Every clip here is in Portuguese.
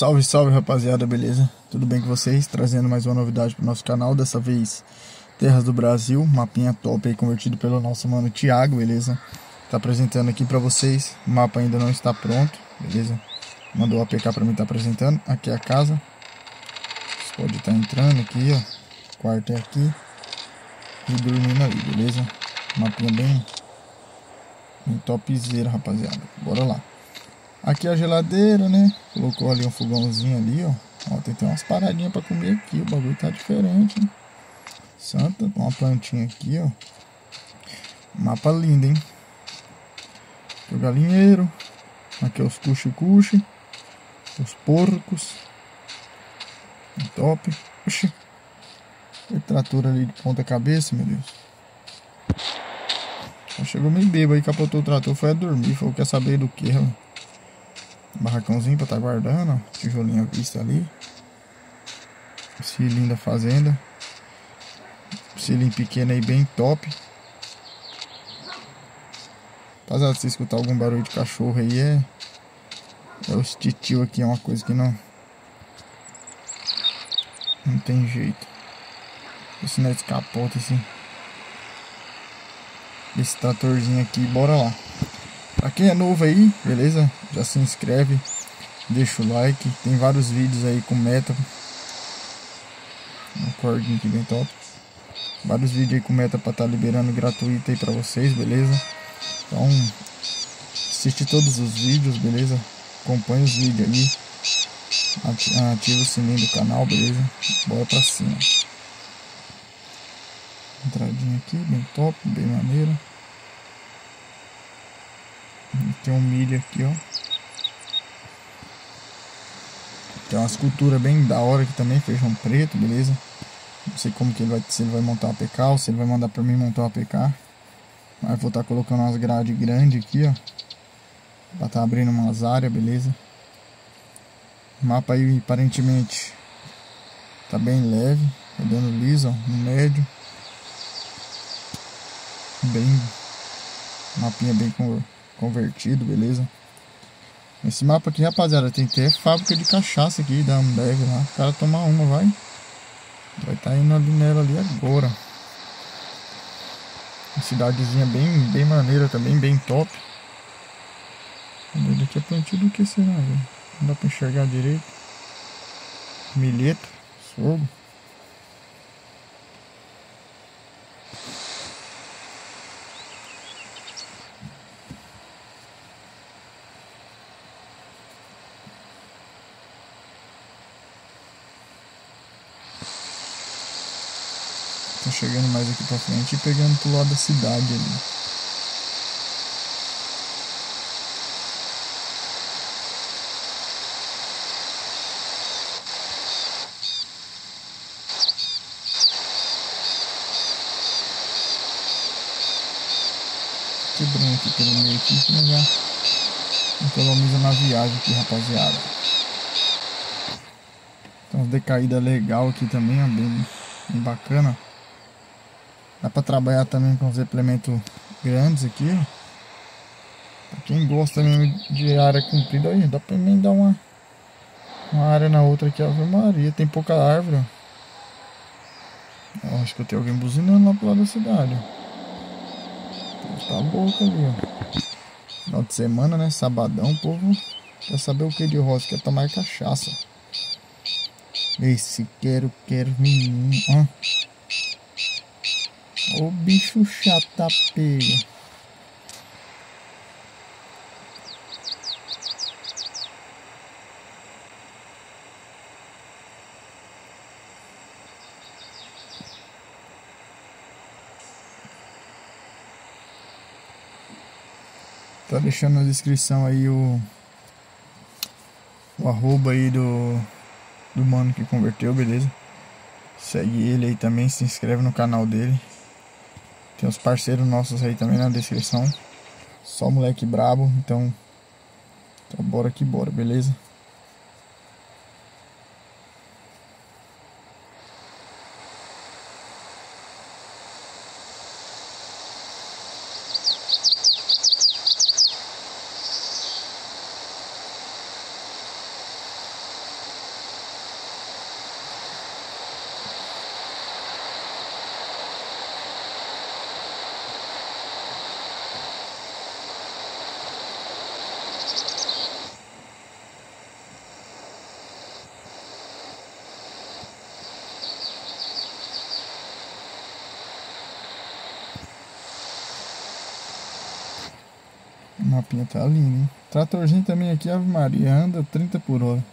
Salve, salve rapaziada, beleza? Tudo bem com vocês? Trazendo mais uma novidade pro nosso canal, dessa vez Terras do Brasil, mapinha top aí convertido pelo nosso mano Thiago, beleza? Tá apresentando aqui pra vocês, o mapa ainda não está pronto, beleza? Mandou o APK pra mim tá apresentando, aqui é a casa Você pode estar tá entrando aqui, ó, quarto é aqui E dormindo ali, beleza? Mapinha bem, bem topzera, rapaziada, bora lá Aqui a geladeira, né? Colocou ali um fogãozinho ali, ó. Ó, tem, tem umas paradinhas pra comer aqui. O bagulho tá diferente, hein? Santa, uma plantinha aqui, ó. Mapa lindo, hein? Aqui o galinheiro. Aqui os cuxi-cuxi. Os porcos. Top. Oxi. O trator ali de ponta cabeça, meu Deus. Chegou meio bêbado aí, capotou o trator, foi a dormir. Falou, quer saber do que, ó. Barracãozinho pra estar tá guardando. Tijolinho à vista ali. Cilinho da fazenda. Cilinho pequeno aí, bem top. De você escutar algum barulho de cachorro aí, é... É os titio aqui, é uma coisa que não... Não tem jeito. Esse é capota, assim. Esse tratorzinho aqui, bora lá. Pra quem é novo aí, beleza? Já se inscreve, deixa o like. Tem vários vídeos aí com meta. Um cordinho aqui bem top. Vários vídeos aí com meta pra estar tá liberando gratuito aí pra vocês, beleza? Então, assiste todos os vídeos, beleza? Acompanhe os vídeos aí. Ativa o sininho do canal, beleza? Bora pra cima. Entradinha aqui, bem top, bem maneira. Tem um milho aqui, ó. Tem uma escultura bem da hora aqui também, feijão preto, beleza? Não sei como que ele vai, se ele vai montar uma PK ou se ele vai mandar pra mim montar uma PK. Mas vou estar tá colocando umas grades grandes aqui, ó. Pra tá abrindo umas áreas, beleza? O mapa aí aparentemente tá bem leve, rodando liso, ó, no médio. Bem, mapinha bem com convertido, beleza? Esse mapa aqui, rapaziada, tem até fábrica de cachaça aqui da Ambev lá. O cara tomar uma, vai. Vai estar tá indo ali nela ali agora. Uma cidadezinha bem, bem maneira também, bem top. Ele aqui é plantio do que será, velho? Não dá pra enxergar direito. Milheto, sorgo. Chegando mais aqui pra frente e pegando pro lado da cidade ali. Quebrando aqui pelo meio aqui, que já economiza na viagem aqui, rapaziada. Tem umas decaídas legal aqui também, bem, bem bacana. Dá pra trabalhar também com os implementos grandes aqui, ó. Pra quem gosta mesmo de área comprida, aí dá pra mim dar uma, uma área na outra aqui, Ave Maria. Tem pouca árvore, ó. Acho que eu tenho alguém buzinando lá pro lado da cidade, ó. Tá boca ali, ó. Final de semana, né? Sabadão, o povo quer saber o que de roça, quer tomar cachaça. Esse quero, quero menino, ó. O bicho chato da pega. Tá deixando na descrição aí o, o arroba aí do, do mano que converteu, beleza? Segue ele aí também, se inscreve no canal dele. Tem os parceiros nossos aí também na descrição. Só moleque brabo, então, então bora que bora, beleza? O mapinha tá lindo, hein? Tratorzinho também aqui, Ave Maria, anda 30 por hora.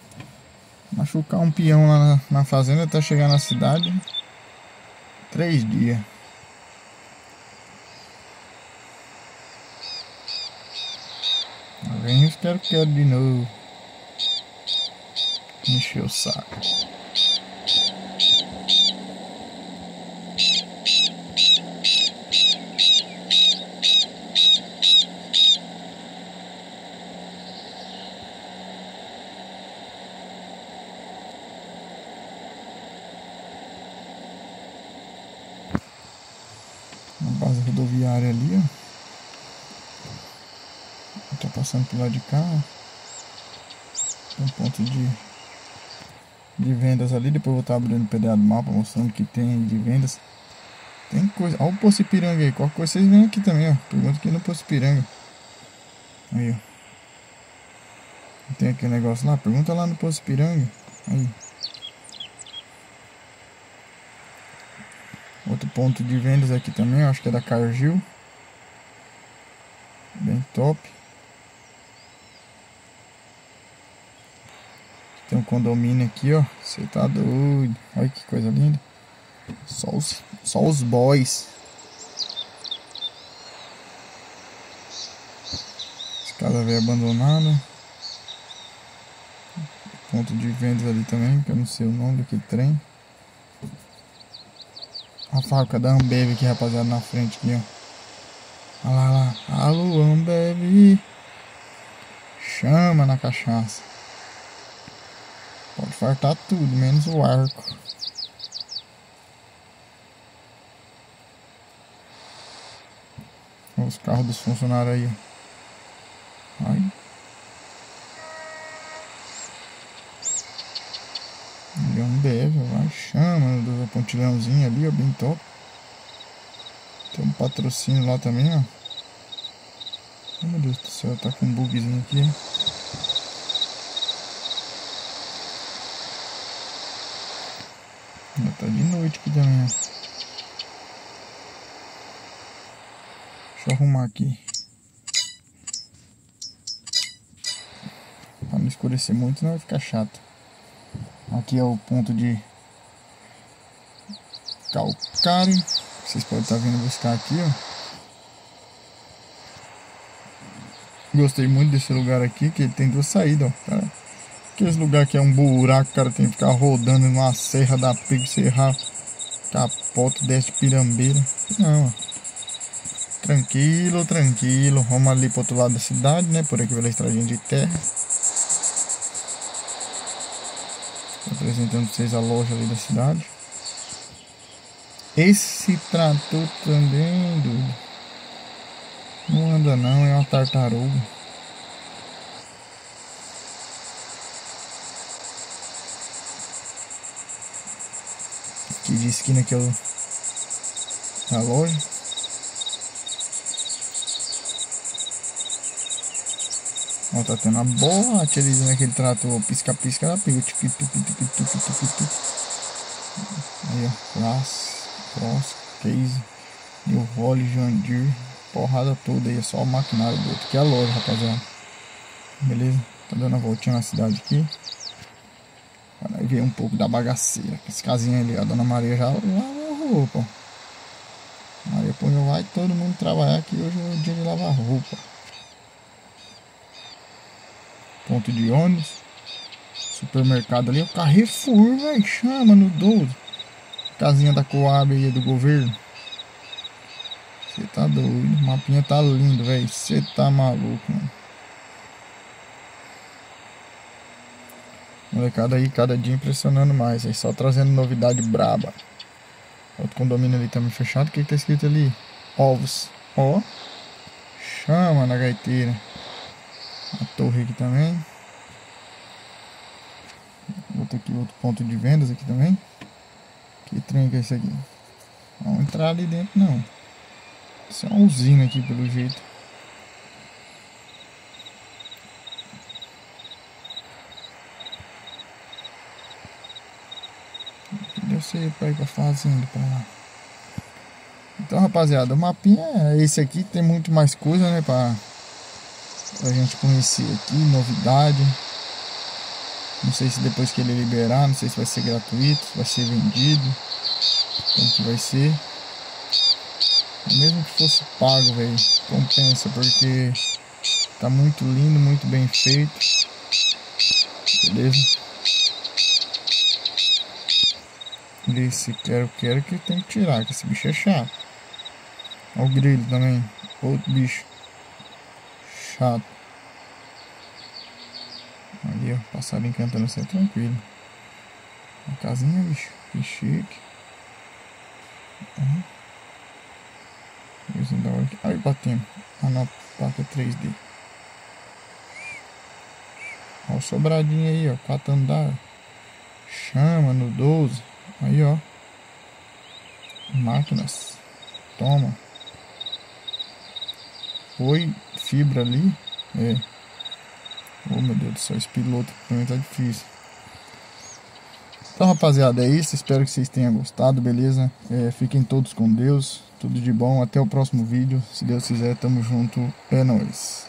Machucar um peão lá na, na fazenda até chegar na cidade. Três dias. Os quero quero de novo. Encheu o saco. Base rodoviária ali, ó. Tá passando por lá de cá, Tem um ponto de, de vendas ali. Depois eu vou estar abrindo o PDA do mapa, mostrando o que tem de vendas. Tem coisa. Olha o Poço Ipiranga aí. Qualquer coisa vocês vêm aqui também, ó. Pergunta aqui no Poço Ipiranga. Aí, ó. Tem aquele negócio lá. Pergunta lá no Poço Ipiranga. Aí. Outro ponto de vendas aqui também, acho que é da Cargill. Bem top. Tem um condomínio aqui, ó. Você tá doido. Olha que coisa linda. Só os, só os boys. Casa velha abandonada. Ponto de vendas ali também, que eu não sei o nome daquele trem. A fábrica da Ambev aqui, rapaziada, na frente aqui, ó. Olha lá, lá. Alô, Ambev. Chama na cachaça. Pode fartar tudo, menos o arco. Olha os carros dos funcionários aí, ó. Ai. Ambev, vai, pontilhãozinho ali, ó, bem top. Tem um patrocínio lá também, ó. Meu Deus do céu, tá com um bugzinho aqui, hein? Já tá de noite aqui também, ó. Deixa eu arrumar aqui. Pra não escurecer muito, não vai ficar chato. Aqui é o ponto de calcário. Vocês podem estar vindo buscar aqui, ó. Gostei muito desse lugar aqui, que ele tem duas saídas, ó. Cara. Aqueles lugar que é um buraco, cara, tem que ficar rodando numa serra da pega, serrar capota, desce pirambeira. Não, ó. Tranquilo, tranquilo. Vamos ali pro outro lado da cidade, né? Por aqui pela estradinha de terra. apresentando pra vocês a loja ali da cidade. Esse trator também, doido. Não anda não, é uma tartaruga. Aqui de esquina que é o, a loja. Ó, tá tendo a boate ali naquele trator pisca-pisca, ela tiqui tupi tupi tupi tupi tupi. Aí, ó, Cross, Cross, Case, New Holly, John Deere, porrada toda aí, é só o maquinário do outro. Aqui é a loja, rapaziada. Beleza? Tá dando a voltinha na cidade aqui. Para ver um pouco da bagaceira. Esse casinha ali, a dona Maria já a roupa. Maria põe vai todo mundo trabalhar aqui hoje é o dia de lavar roupa ponto de ônibus, supermercado ali, o Carrefour, velho, chama no 12. Casinha da Coab aí do governo. Você tá doido, o mapinha tá lindo, velho. Você tá maluco, mano. Molecada aí, cada dia impressionando mais. Aí só trazendo novidade braba. Outro condomínio ali também fechado. O que, que tá escrito ali? Ovos. Ó. Chama na gaiteira. A torre aqui também. Outro aqui, outro ponto de vendas aqui também. Que que é esse aqui? Vamos entrar ali dentro não. Isso é uma usina aqui pelo jeito. Deve ser para ir pra fazenda pra lá. Então rapaziada, o mapinha é esse aqui, tem muito mais coisa né, pra Pra gente conhecer aqui, novidade. Não sei se depois que ele liberar, não sei se vai ser gratuito, vai ser vendido. Como que vai ser. Mesmo que fosse pago, velho, compensa, porque tá muito lindo, muito bem feito. Beleza? Esse quero, quero que tem que tirar, que esse bicho é chato. Olha o grilo também. Outro bicho. Chato. Ali, ó. Passarinho cantando assim, tranquilo. Uma casinha, bicho. Que chique. Uhum. da hora. Aí batendo. Ah não, placa 3D. Olha o sobradinho aí, ó. Quatro andar. Chama no 12. Aí, ó. Máquinas. Toma. Oi, fibra ali. É. Oh meu Deus do céu, esse piloto mim tá difícil. Então rapaziada, é isso. Espero que vocês tenham gostado, beleza? É, fiquem todos com Deus. Tudo de bom. Até o próximo vídeo. Se Deus quiser, tamo junto. É nóis.